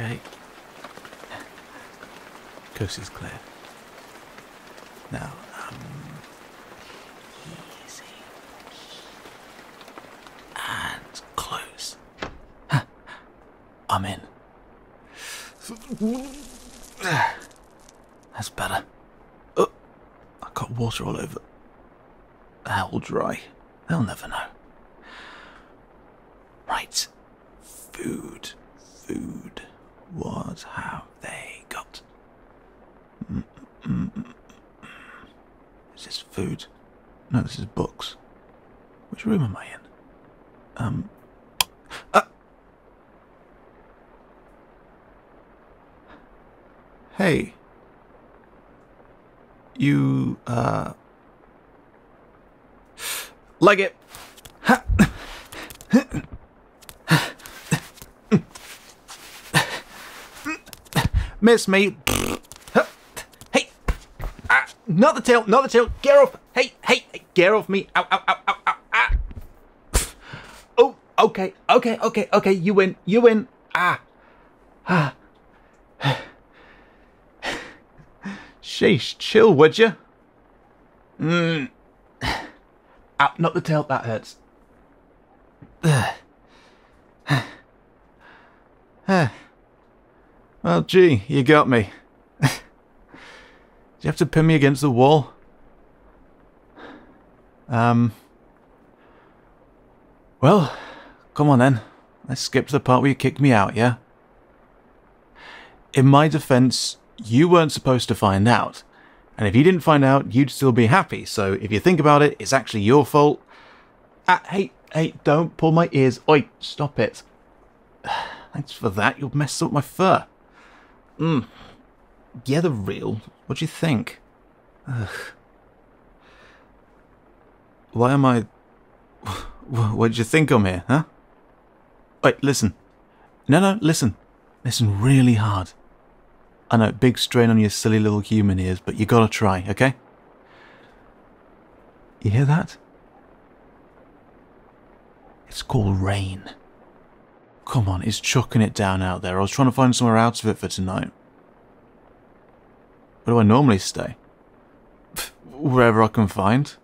Okay. Coast is clear. Now, um, easy. And close. I'm in. That's better. Oh, I got water all over. How dry. They'll never know. Right. Food. Food. What have they got? Is this food? No, this is books. Which room am I in? Um. Ah! Hey. You, uh. Like it. Ha. Miss me. Hey. Ah, not the tail, not the tail. Get off. Hey, hey, get off me. Ow, ow, ow, ow, ow. Ah. Oh, okay, okay, okay, okay. You win, you win. Ah. Ah. Sheesh, chill, would you? Mm. Ah, not the tail, that hurts. Gee, you got me. Did you have to pin me against the wall? Um. Well, come on then. Let's skip to the part where you kicked me out, yeah? In my defense, you weren't supposed to find out. And if you didn't find out, you'd still be happy. So if you think about it, it's actually your fault. Ah, hey, hey, don't pull my ears. Oi, stop it. Thanks for that. You'll mess up my fur. Mmm. Yeah, they're real. What do you think? Ugh. Why am I... What did you think I'm here, huh? Wait, listen. No, no, listen. Listen really hard. I know, big strain on your silly little human ears, but you gotta try, okay? You hear that? It's called rain. Come on, it's chucking it down out there. I was trying to find somewhere out of it for tonight. Where do I normally stay? Wherever I can find.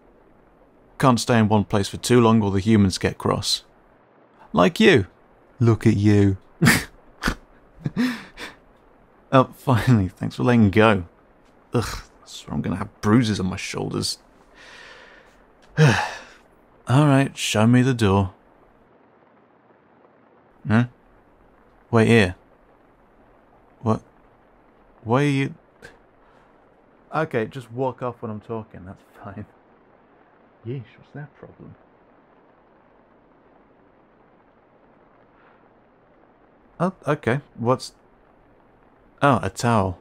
Can't stay in one place for too long or the humans get cross. Like you. Look at you. oh, finally. Thanks for letting go. Ugh, I'm gonna have bruises on my shoulders. Alright, show me the door. Huh? Wait here. What? Why are you... Okay, just walk off when I'm talking, that's fine. Yeesh, what's that problem? Oh, okay. What's... Oh, a towel.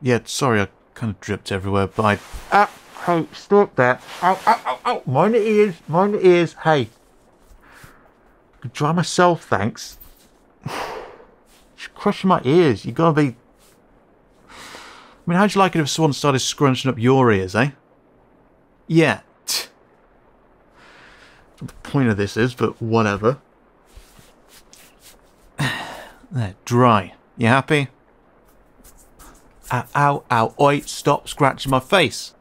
Yeah, sorry, I kind of dripped everywhere, but I... Ah, hey, stop that. Ow, ow, ow, ow. Mind the ears, mind the ears. Hey. Dry myself, thanks. Crushing my ears. You've gotta be... I mean, how'd you like it if someone started scrunching up your ears, eh? Yeah. What the point of this is, but whatever. There, dry. You happy? Ow, ow, ow. Oi, stop scratching my face.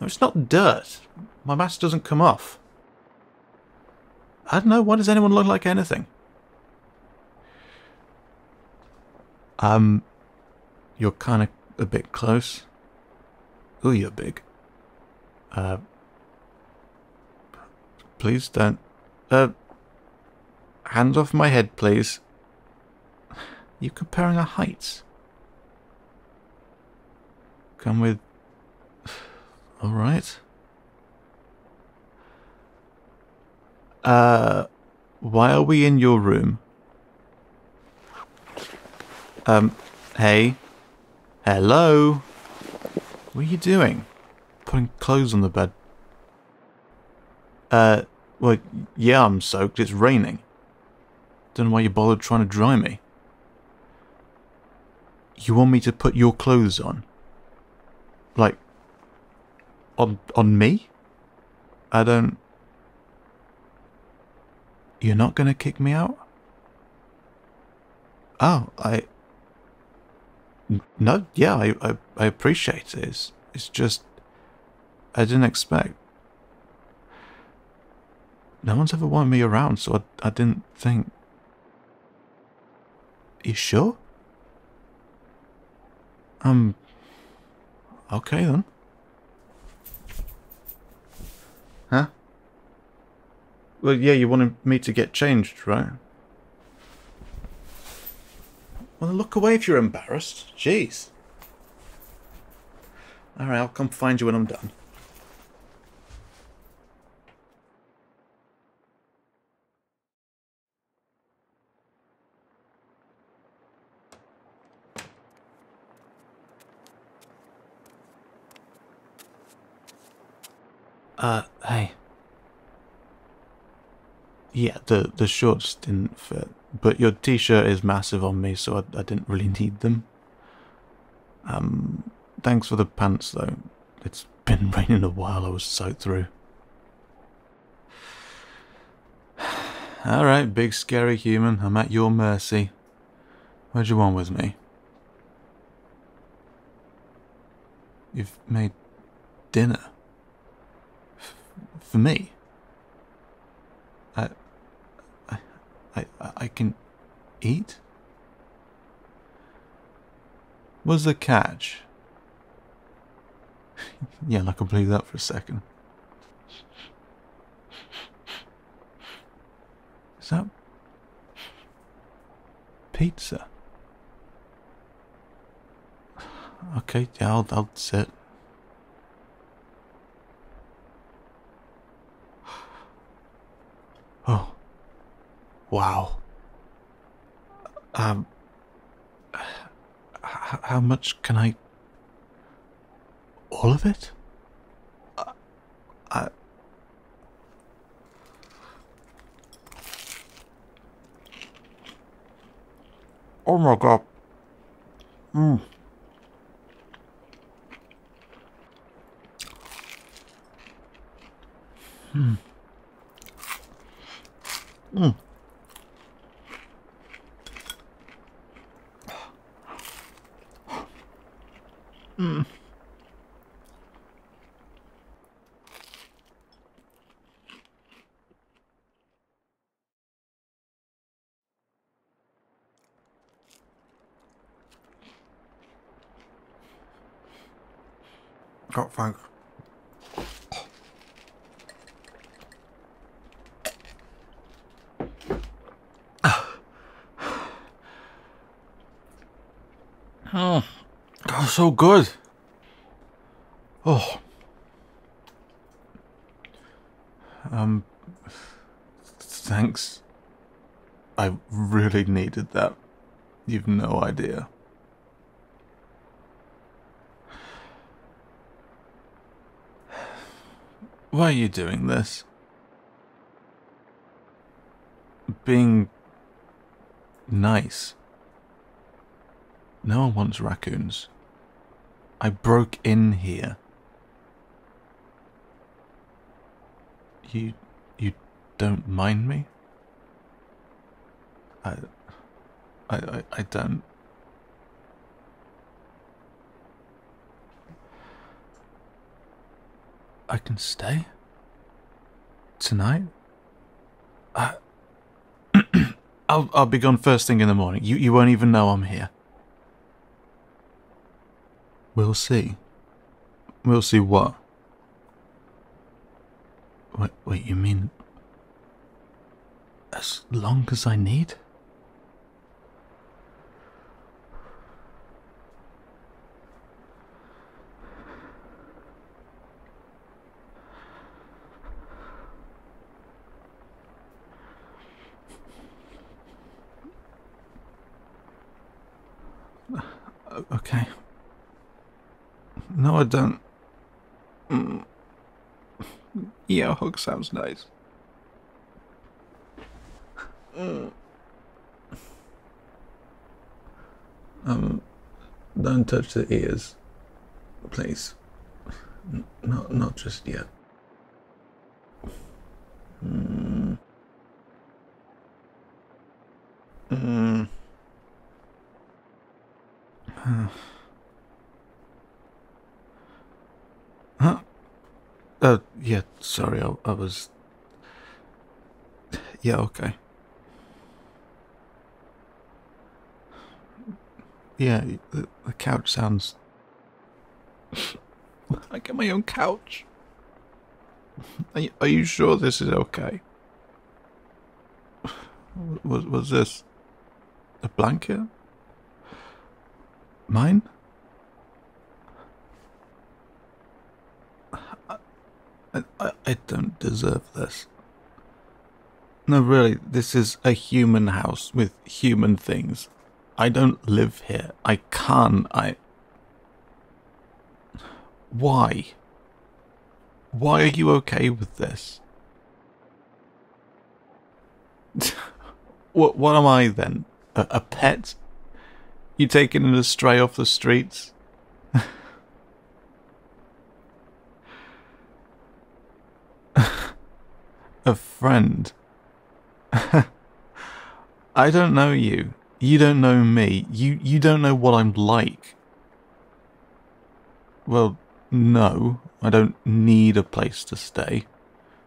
No, it's not dirt. My mask doesn't come off. I don't know, why does anyone look like anything? Um, you're kind of a bit close. Oh, you're big. Uh, please don't. Uh, hands off my head, please. You comparing our heights? Come with. All right. Uh, why are we in your room? Um, hey. Hello? What are you doing? Putting clothes on the bed. Uh, well, yeah, I'm soaked. It's raining. Don't know why you bothered trying to dry me. You want me to put your clothes on? Like, on, on me? I don't... You're not gonna kick me out? Oh, I. No, yeah, I, I, I appreciate it. It's, just. I didn't expect. No one's ever wanted me around, so I, I didn't think. You sure? Um. Okay then. Huh? Well, yeah, you wanted me to get changed, right? Well, look away if you're embarrassed. Jeez. Alright, I'll come find you when I'm done. Uh, hey. Yeah, the, the shorts didn't fit, but your t-shirt is massive on me, so I, I didn't really need them. Um, thanks for the pants, though. It's been raining a while, I was soaked through. Alright, big scary human, I'm at your mercy. Where'd you want with me? You've made dinner? for me. I, I, I, I can eat? Was the catch? yeah, I can believe that for a second. Is that pizza? Okay, yeah, I'll, I'll sit. Oh. Wow. Um. how much can I. All of it? Uh, I. Oh my god. Hmm. Mm. Mm. Oh, thanks. Oh, oh so good. Oh. Um, thanks. I really needed that. You've no idea. Why are you doing this? Being nice. No one wants raccoons. I broke in here. You you don't mind me? I I I, I don't I can stay? Tonight? I I'll I'll be gone first thing in the morning. You you won't even know I'm here. We'll see. We'll see what? Wait, wait, you mean as long as I need? Okay. No, I don't. Mm. Yeah, hug sounds nice. Mm. Um, don't touch the ears, please. N not, not just yet. Mm. Mm. Huh? Uh, yeah, sorry, I, I was. Yeah, okay. Yeah, the, the couch sounds. I get my own couch. Are you, are you sure this is okay? Was was this a blanket? Mine? I, I, I don't deserve this. No, really, this is a human house with human things. I don't live here. I can't. I. Why? Why are you okay with this? what what am I then? A, a pet? You taking it stray off the streets? a friend? I don't know you. You don't know me. You you don't know what I'm like. Well, no. I don't need a place to stay.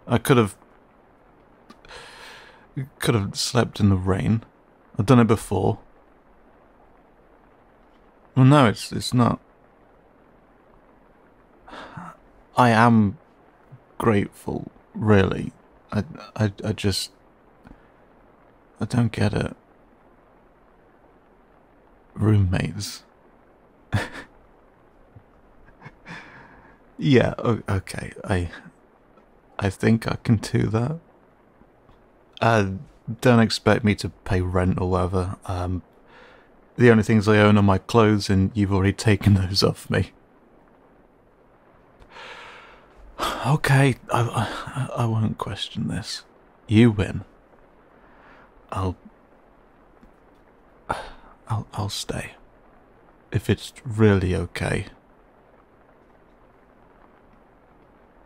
I could have could have slept in the rain. I've done it before. Well, no, it's it's not. I am grateful, really. I, I, I just. I don't get it. Roommates. yeah, okay. I. I think I can do that. Uh, don't expect me to pay rent or whatever. Um, the only things I own are my clothes, and you've already taken those off me. Okay, I, I, I won't question this. You win. I'll, I'll, I'll stay. If it's really okay.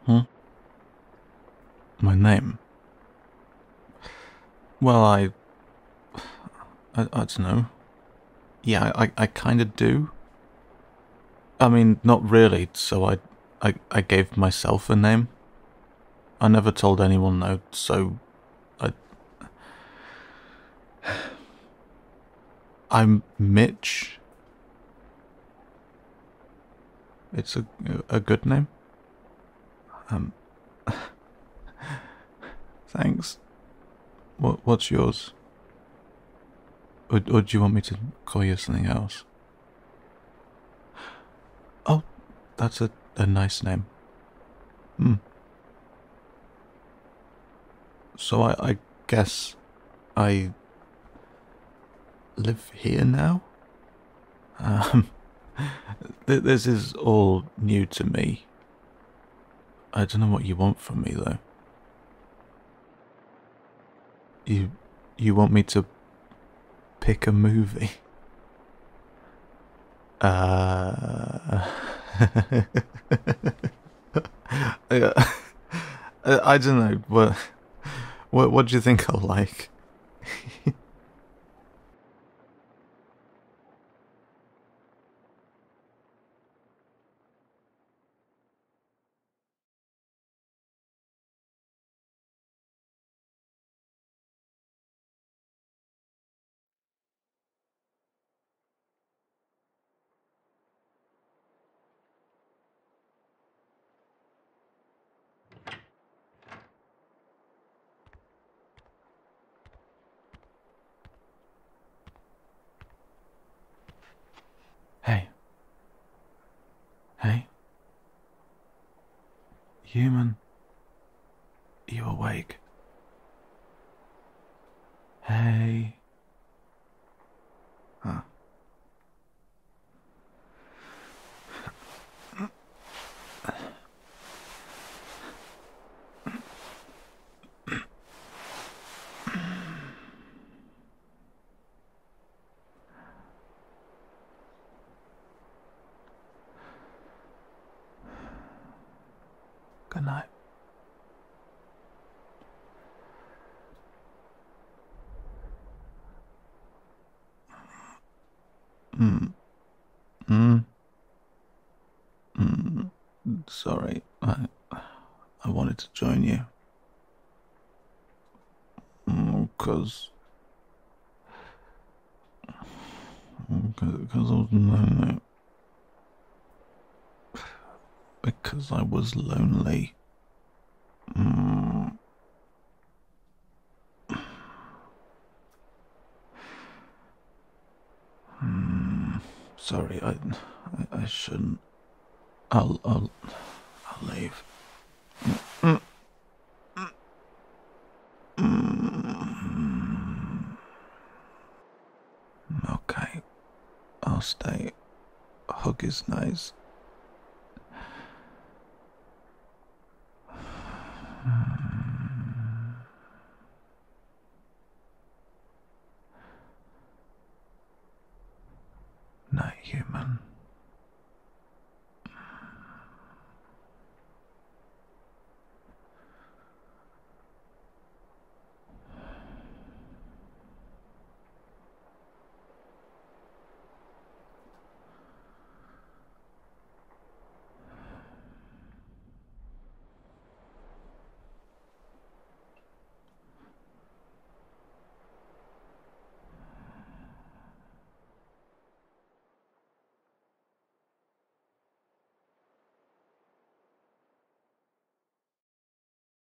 Hmm? My name? Well, I, I, I don't know. Yeah, I, I kind of do. I mean, not really, so I, I, I gave myself a name. I never told anyone no, so I... I'm Mitch. It's a, a good name. Um... Thanks. What, what's yours? Or, or do you want me to call you something else? Oh, that's a, a nice name. Hmm. So I, I guess I live here now? Um, th this is all new to me. I don't know what you want from me, though. You, you want me to pick a movie? Uh, I don't know. What, what, what do you think I'll like? Hey. Hey. Human. You awake? Hey. Huh. Good night. Hmm. Sorry. I, I wanted to join you. Because. Because I was lonely. Because I was lonely. Mm. Mm. Sorry, I, I, I shouldn't. I'll, I'll, I'll leave. Mm. Mm. Mm. mm. Okay, I'll stay. Hug is nice.